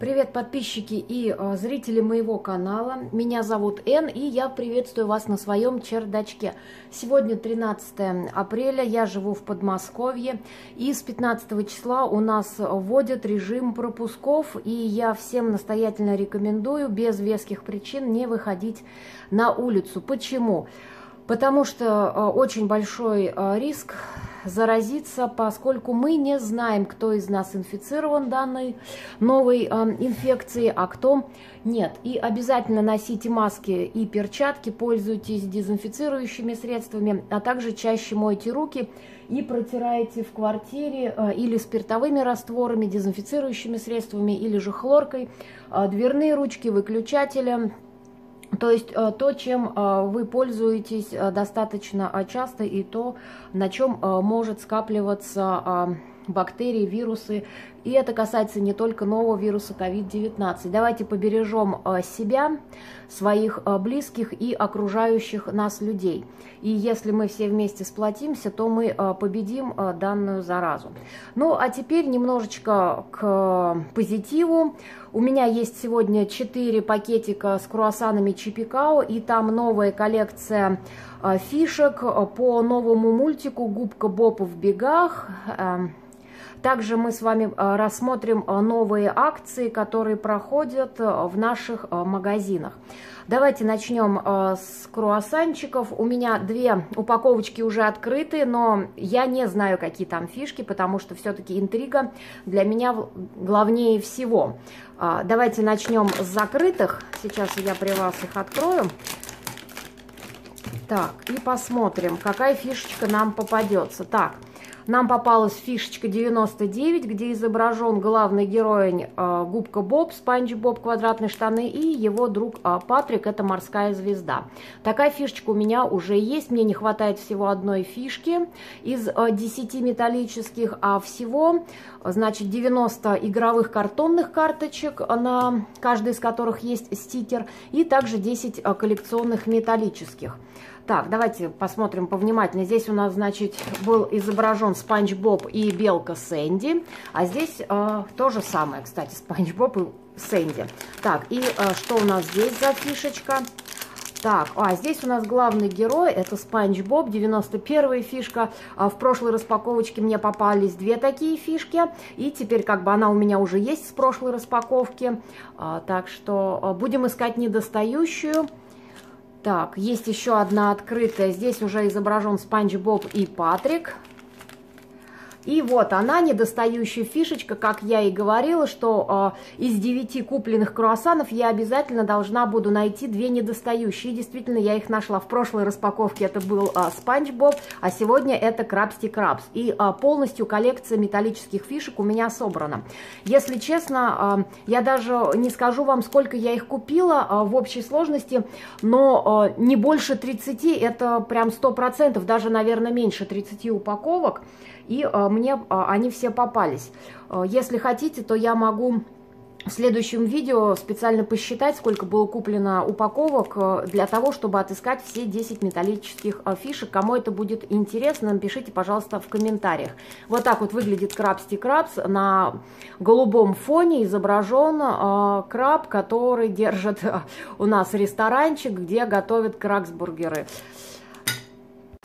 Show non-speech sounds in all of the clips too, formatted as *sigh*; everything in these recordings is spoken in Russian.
Привет, подписчики и э, зрители моего канала. Меня зовут Эн, и я приветствую вас на своем чердачке. Сегодня 13 апреля, я живу в Подмосковье, и с 15 числа у нас вводят режим пропусков, и я всем настоятельно рекомендую без веских причин не выходить на улицу. Почему? Потому что э, очень большой э, риск заразиться, поскольку мы не знаем, кто из нас инфицирован данной новой э, инфекцией, а кто нет. И обязательно носите маски и перчатки, пользуйтесь дезинфицирующими средствами, а также чаще мойте руки и протирайте в квартире э, или спиртовыми растворами, дезинфицирующими средствами, или же хлоркой, э, дверные ручки, выключатели, то есть э, то, чем э, вы пользуетесь э, достаточно часто и то, на чем может скапливаться бактерии, вирусы. И это касается не только нового вируса COVID-19. Давайте побережем себя, своих близких и окружающих нас людей. И если мы все вместе сплотимся, то мы победим данную заразу. Ну, а теперь немножечко к позитиву. У меня есть сегодня 4 пакетика с круассанами Чипикао, и там новая коллекция э, фишек по новому мультику «Губка Боб в бегах». Также мы с вами э, рассмотрим э, новые акции, которые проходят в наших магазинах. Давайте начнем с круассанчиков. У меня две упаковочки уже открыты, но я не знаю, какие там фишки, потому что все-таки интрига для меня главнее всего. А, давайте начнем с закрытых. Сейчас я при вас их открою. Так, и посмотрим, какая фишечка нам попадется. Так, нам попалась фишечка 99, где изображен главный герой э, Губка Боб, Спанч Боб, квадратные штаны, и его друг э, Патрик, это морская звезда. Такая фишечка у меня уже есть, мне не хватает всего одной фишки из э, 10 металлических, а всего, значит, 90 игровых картонных карточек, на каждой из которых есть стикер, и также 10 э, коллекционных металлических. Так, давайте посмотрим повнимательнее. Здесь у нас, значит, был изображен Спанч Боб и белка Сэнди. А здесь э, то же самое, кстати, Спанч Боб и Сэнди. Так, и э, что у нас здесь за фишечка? Так, а здесь у нас главный герой, это Спанч Боб, 91 фишка. А в прошлой распаковочке мне попались две такие фишки, и теперь как бы она у меня уже есть с прошлой распаковки. А, так что а, будем искать недостающую. Так, есть еще одна открытая. Здесь уже изображен Спанч Боб и Патрик. И вот она, недостающая фишечка, как я и говорила, что э, из 9 купленных круассанов я обязательно должна буду найти две недостающие. Действительно, я их нашла. В прошлой распаковке это был э, Спанч Боб, а сегодня это Крабсти Крабс. И э, полностью коллекция металлических фишек у меня собрана. Если честно, э, я даже не скажу вам, сколько я их купила э, в общей сложности, но э, не больше 30, это прям 100%, даже, наверное, меньше 30 упаковок и э, мне э, они все попались. Э, если хотите, то я могу в следующем видео специально посчитать, сколько было куплено упаковок для того, чтобы отыскать все 10 металлических фишек. Кому это будет интересно, напишите, пожалуйста, в комментариях. Вот так вот выглядит крабсти крабс. На голубом фоне изображен краб, который держит у нас ресторанчик, где готовят краксбургеры.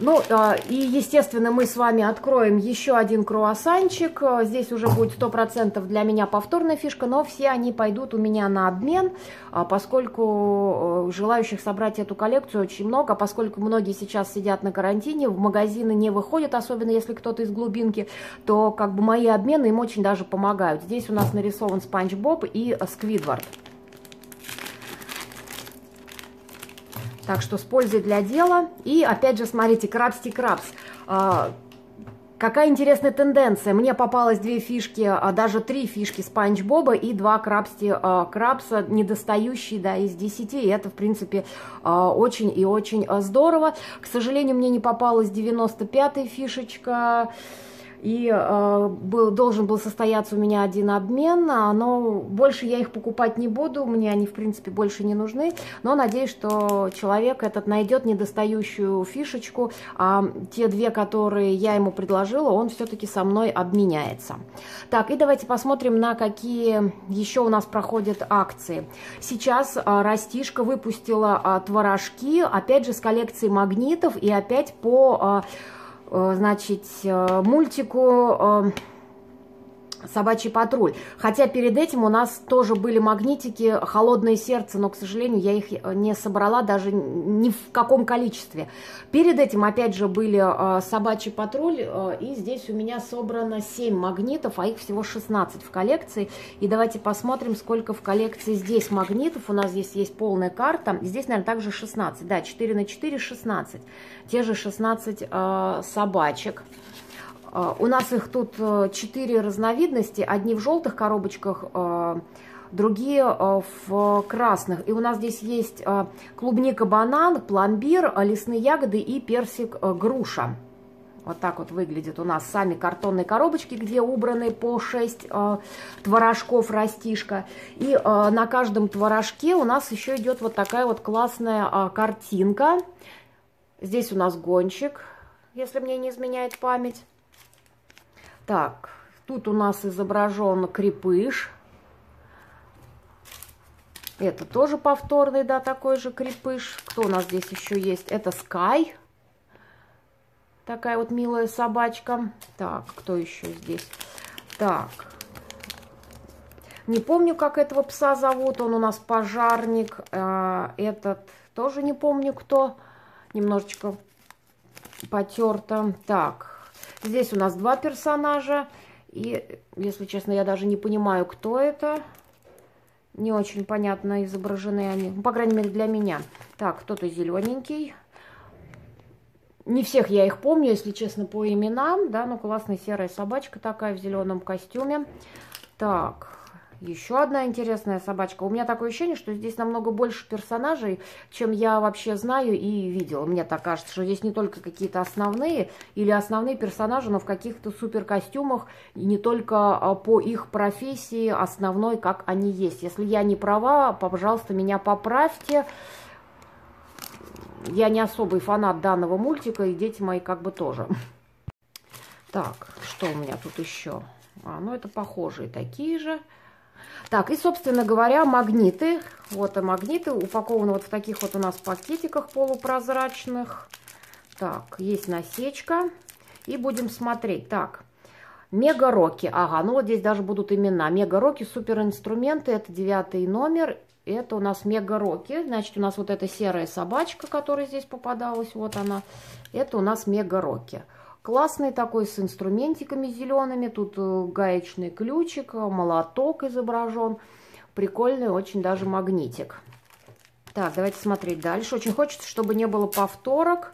Ну, а, и, естественно, мы с вами откроем еще один круассанчик. Здесь уже будет 100% для меня повторная фишка, но все они пойдут у меня на обмен, а, поскольку э, желающих собрать эту коллекцию очень много, поскольку многие сейчас сидят на карантине, в магазины не выходят, особенно если кто-то из глубинки, то как бы мои обмены им очень даже помогают. Здесь у нас нарисован Спанч Боб и Сквидвард. Так что с пользой для дела. И опять же, смотрите, крабсти крабс. А, какая интересная тенденция. Мне попалось две фишки, а даже три фишки Спанч Боба и два крабсти а, крабса, недостающие да, из десяти. И это, в принципе, очень и очень здорово. К сожалению, мне не попалась 95-я фишечка. И э, был, должен был состояться у меня один обмен, но больше я их покупать не буду, мне они, в принципе, больше не нужны, но надеюсь, что человек этот найдет недостающую фишечку, а те две, которые я ему предложила, он все-таки со мной обменяется. Так, и давайте посмотрим, на какие еще у нас проходят акции. Сейчас э, Растишка выпустила э, творожки, опять же, с коллекцией магнитов, и опять по... Э, значит, э, мультику э, «Собачий патруль». Хотя перед этим у нас тоже были магнитики «Холодное сердце», но, к сожалению, я их не собрала даже ни в каком количестве. Перед этим, опять же, были «Собачий патруль», и здесь у меня собрано 7 магнитов, а их всего 16 в коллекции. И давайте посмотрим, сколько в коллекции здесь магнитов. У нас здесь есть полная карта. Здесь, наверное, также 16. Да, 4 на 4 – 16 те же 16 э, собачек. Э, у нас их тут 4 э, разновидности, одни в желтых коробочках, э, другие в красных. И у нас здесь есть э, клубника-банан, пломбир, лесные ягоды и персик-груша. Вот так вот выглядят у нас сами картонные коробочки, где убраны по 6 э, творожков растишка. И э, на каждом творожке у нас еще идет вот такая вот классная э, картинка. Здесь у нас гонщик, если мне не изменяет память. Так, тут у нас изображен крепыш. Это тоже повторный, да, такой же крепыш. Кто у нас здесь еще есть? Это Скай. Такая вот милая собачка. Так, кто еще здесь? Так. Не помню, как этого пса зовут. Он у нас пожарник. А, этот тоже не помню, кто немножечко потерто. Так, здесь у нас два персонажа. И, если честно, я даже не понимаю, кто это. Не очень понятно изображены они. Ну, по крайней мере, для меня. Так, кто-то зелененький. Не всех я их помню, если честно, по именам. Да, ну классная серая собачка такая в зеленом костюме. Так, еще одна интересная собачка. У меня такое ощущение, что здесь намного больше персонажей, чем я вообще знаю и видела. Мне так кажется, что здесь не только какие-то основные или основные персонажи, но в каких-то супер костюмах, и не только а, по их профессии основной, как они есть. Если я не права, пожалуйста, меня поправьте. Я не особый фанат данного мультика, и дети мои как бы тоже. Так, что у меня тут еще? А, ну это похожие такие же. Так, и, собственно говоря, магниты. Вот и магниты упакованы вот в таких вот у нас пакетиках полупрозрачных. Так, есть насечка. И будем смотреть. Так, Мега Роки. Ага, ну вот здесь даже будут имена. Мега Роки, супер инструменты. Это девятый номер. Это у нас Мега Роки. Значит, у нас вот эта серая собачка, которая здесь попадалась. Вот она. Это у нас Мега Роки. Классный такой с инструментиками зелеными. Тут э, гаечный ключик, э, молоток изображен. Прикольный очень даже магнитик. Так, давайте смотреть дальше. Очень хочется, чтобы не было повторок.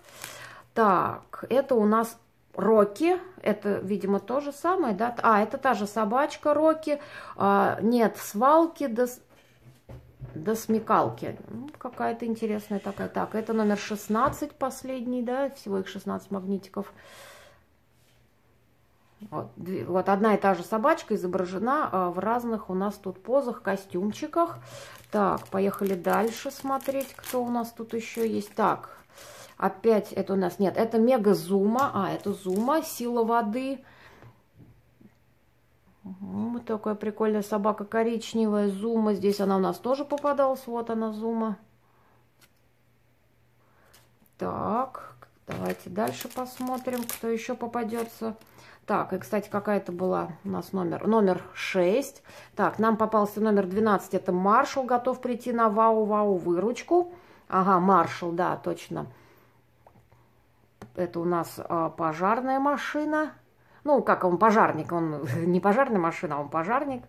Так, это у нас Рокки. Это, видимо, то же самое, да? А, это та же собачка Рокки. А, нет, свалки до, до смекалки. Ну, Какая-то интересная такая. Так, это номер 16 последний, да? Всего их 16 магнитиков. Вот, вот одна и та же собачка изображена а, в разных у нас тут позах, костюмчиках. Так, поехали дальше смотреть, кто у нас тут еще есть. Так, опять это у нас, нет, это мега зума, а, это зума, сила воды. Угу, такая прикольная собака коричневая, зума. Здесь она у нас тоже попадалась, вот она зума. Так, давайте дальше посмотрим, кто еще попадется. Так, и, кстати, какая-то была у нас номер, номер 6. Так, нам попался номер 12, это Маршал, готов прийти на вау-вау выручку. Ага, Маршал, да, точно. Это у нас а, пожарная машина. Ну, как он пожарник, он *laughs* не пожарная машина, а он пожарник.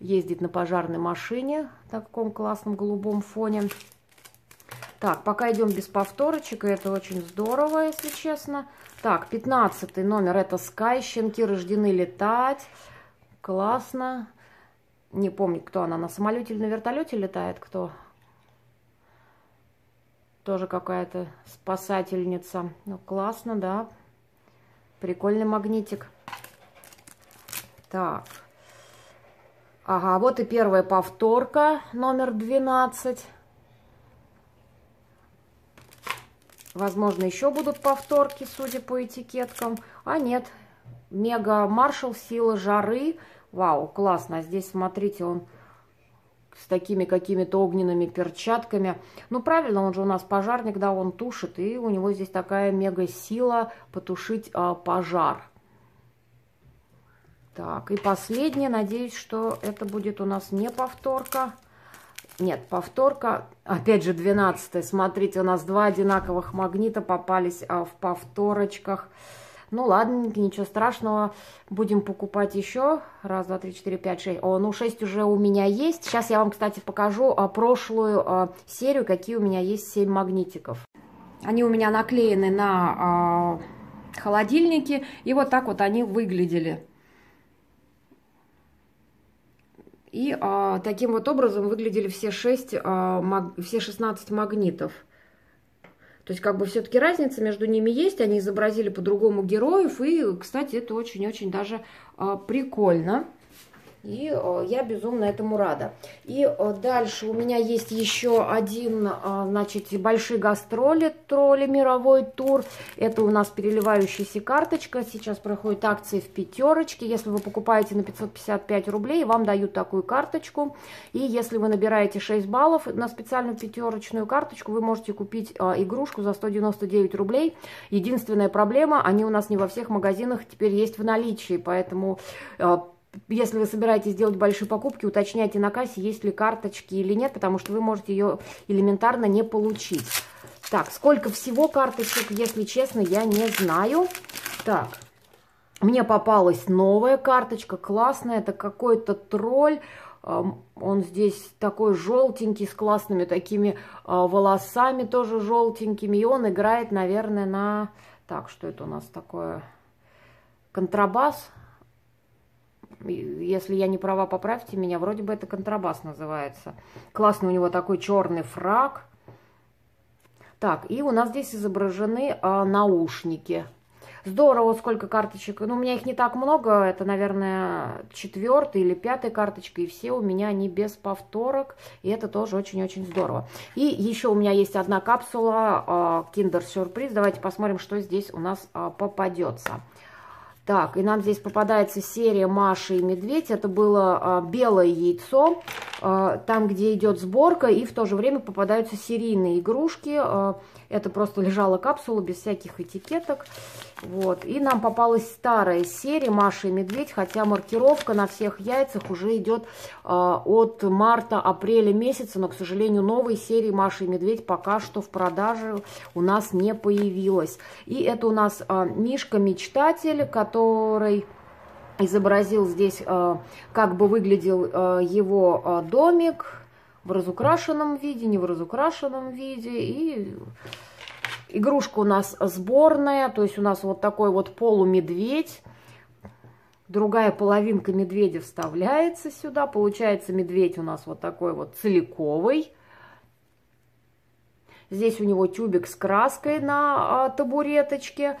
Ездит на пожарной машине, на таком классном голубом фоне. Так, пока идем без повторочек, и это очень здорово, если честно. Так, 15 номер, это Sky, щенки рождены летать. Классно. Не помню, кто она, на самолете или на вертолете летает, кто. Тоже какая-то спасательница. Ну, классно, да. Прикольный магнитик. Так. Ага, вот и первая повторка, номер 12. Возможно, еще будут повторки, судя по этикеткам. А нет, Мега Маршал, сила жары. Вау, классно. Здесь, смотрите, он с такими какими-то огненными перчатками. Ну, правильно, он же у нас пожарник, да, он тушит, и у него здесь такая мега сила потушить а, пожар. Так, и последнее, надеюсь, что это будет у нас не повторка. Нет, повторка, опять же, 12 Смотрите, у нас два одинаковых магнита попались а, в повторочках. Ну, ладненько, ничего страшного. Будем покупать еще. Раз, два, три, четыре, пять, шесть. О, ну, шесть уже у меня есть. Сейчас я вам, кстати, покажу а, прошлую а, серию, какие у меня есть семь магнитиков. Они у меня наклеены на а, холодильнике. И вот так вот они выглядели. И а, таким вот образом выглядели все, 6, а, маг, все 16 магнитов. То есть, как бы, все-таки разница между ними есть, они изобразили по-другому героев, и, кстати, это очень-очень даже а, прикольно. И э, я безумно этому рада. И э, дальше у меня есть еще один, э, значит, большие гастроли, тролли мировой тур. Это у нас переливающаяся карточка. Сейчас проходит акции в пятерочке. Если вы покупаете на 555 рублей, вам дают такую карточку. И если вы набираете 6 баллов на специальную пятерочную карточку, вы можете купить игрушку за 199 рублей. Единственная проблема, они у нас не во всех магазинах теперь есть в наличии, поэтому если вы собираетесь делать большие покупки, уточняйте на кассе, есть ли карточки или нет, потому что вы можете ее элементарно не получить. Так, сколько всего карточек, если честно, я не знаю. Так, мне попалась новая карточка, классная, это какой-то тролль. Он здесь такой желтенький, с классными такими а, волосами, тоже желтенькими. И он играет, наверное, на... Так, что это у нас такое? Контрабас если я не права, поправьте меня, вроде бы это контрабас называется. Классный у него такой черный фраг. Так, и у нас здесь изображены а, наушники. Здорово, сколько карточек. Ну, у меня их не так много. Это, наверное, четвертая или пятая карточка. И все у меня они без повторок. И это тоже очень-очень здорово. И еще у меня есть одна капсула Kinder Surprise. Давайте посмотрим, что здесь у нас а, попадется. Так, и нам здесь попадается серия Маша и Медведь. Это было а, белое яйцо, а, там, где идет сборка, и в то же время попадаются серийные игрушки. А, это просто лежала капсула без всяких этикеток. Вот. И нам попалась старая серия Маша и Медведь, хотя маркировка на всех яйцах уже идет э, от марта-апреля месяца, но, к сожалению, новой серии Маша и Медведь пока что в продаже у нас не появилась. И это у нас э, Мишка-мечтатель, который изобразил здесь, э, как бы выглядел э, его э, домик в разукрашенном виде, не в разукрашенном виде. И Игрушка у нас сборная, то есть у нас вот такой вот полумедведь. Другая половинка медведя вставляется сюда. Получается медведь у нас вот такой вот целиковый. Здесь у него тюбик с краской на а, табуреточке.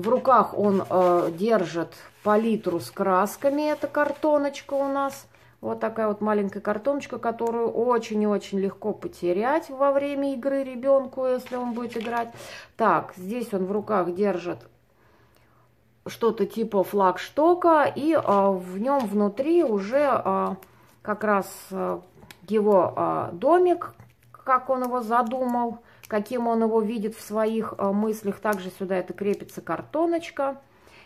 В руках он а, держит палитру с красками. Это картоночка у нас. Вот такая вот маленькая картоночка, которую очень и очень легко потерять во время игры ребенку, если он будет играть. Так, здесь он в руках держит что-то типа флагштока, и а, в нем внутри уже а, как раз а, его а, домик, как он его задумал, каким он его видит в своих а, мыслях. Также сюда это крепится картоночка.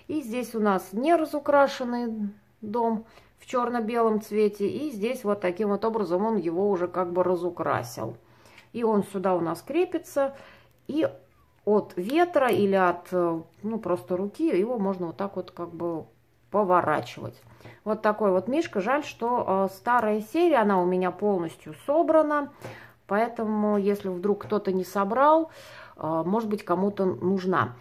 И здесь у нас не разукрашенный дом, в черно-белом цвете. И здесь вот таким вот образом он его уже как бы разукрасил. И он сюда у нас крепится. И от ветра или от, ну, просто руки его можно вот так вот как бы поворачивать. Вот такой вот мишка. Жаль, что э, старая серия, она у меня полностью собрана. Поэтому, если вдруг кто-то не собрал, э, может быть, кому-то нужна.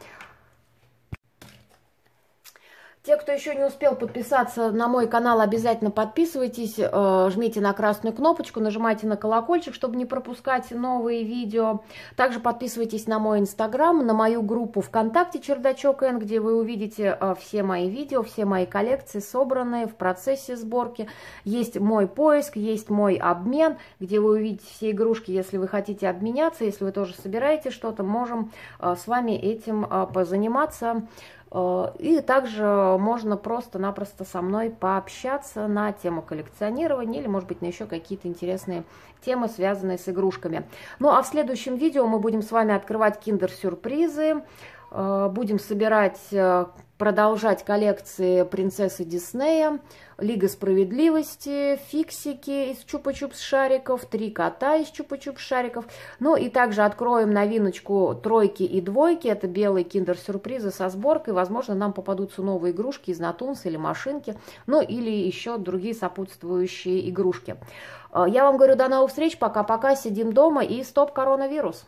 Те, кто еще не успел подписаться на мой канал, обязательно подписывайтесь, э, жмите на красную кнопочку, нажимайте на колокольчик, чтобы не пропускать новые видео. Также подписывайтесь на мой инстаграм, на мою группу ВКонтакте Чердачок Н, где вы увидите э, все мои видео, все мои коллекции, собранные в процессе сборки. Есть мой поиск, есть мой обмен, где вы увидите все игрушки, если вы хотите обменяться, если вы тоже собираете что-то, можем э, с вами этим позаниматься. Э, и также можно просто-напросто со мной пообщаться на тему коллекционирования или, может быть, на еще какие-то интересные темы, связанные с игрушками. Ну, а в следующем видео мы будем с вами открывать киндер-сюрпризы, э, будем собирать э, продолжать коллекции принцессы Диснея, Лига справедливости, фиксики из чупа-чупс шариков, три кота из чупа-чупс шариков. Ну и также откроем новиночку тройки и двойки. Это белые киндер-сюрпризы со сборкой. Возможно, нам попадутся новые игрушки из Натунса или машинки. Ну или еще другие сопутствующие игрушки. Э, я вам говорю до новых встреч. Пока-пока. Сидим дома и стоп коронавирус.